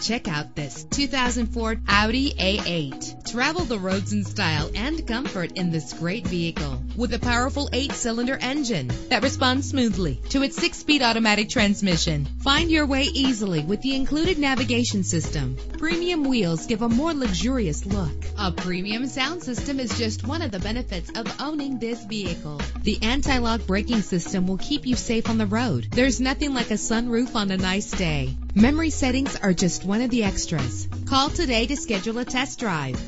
Check out this 2004 Audi A8. Travel the roads in style and comfort in this great vehicle with a powerful eight-cylinder engine that responds smoothly to its six-speed automatic transmission. Find your way easily with the included navigation system. Premium wheels give a more luxurious look. A premium sound system is just one of the benefits of owning this vehicle. The anti-lock braking system will keep you safe on the road. There's nothing like a sunroof on a nice day. Memory settings are just one of the extras. Call today to schedule a test drive.